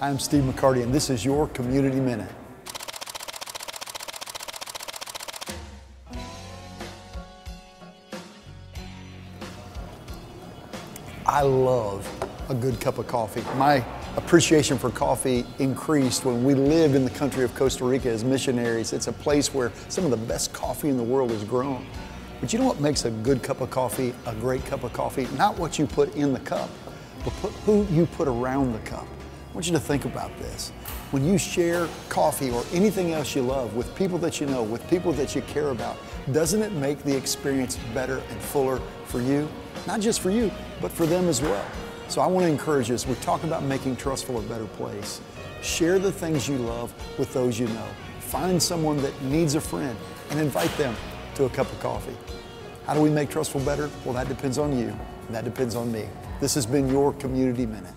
I'm Steve McCarty, and this is your Community Minute. I love a good cup of coffee. My appreciation for coffee increased when we lived in the country of Costa Rica as missionaries. It's a place where some of the best coffee in the world is grown. But you know what makes a good cup of coffee a great cup of coffee? Not what you put in the cup, but who you put around the cup. I want you to think about this. When you share coffee or anything else you love with people that you know, with people that you care about, doesn't it make the experience better and fuller for you? Not just for you, but for them as well. So I want to encourage you as we talk about making Trussville a better place. Share the things you love with those you know. Find someone that needs a friend and invite them to a cup of coffee. How do we make Trussville better? Well, that depends on you, and that depends on me. This has been your Community Minute.